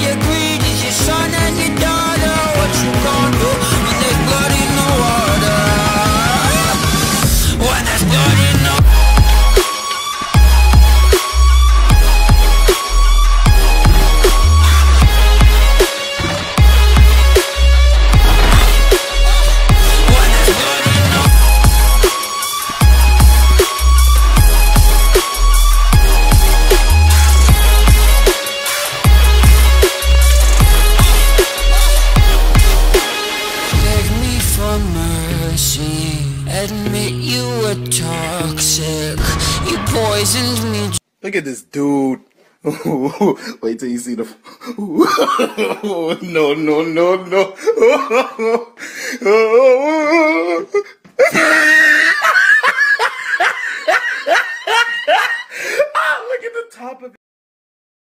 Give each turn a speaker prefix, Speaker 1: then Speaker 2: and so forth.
Speaker 1: your greed is your son and your Admit you were toxic. You poisoned me.
Speaker 2: Look at this dude. Wait till you see the. no, no, no, no. ah, look at the top of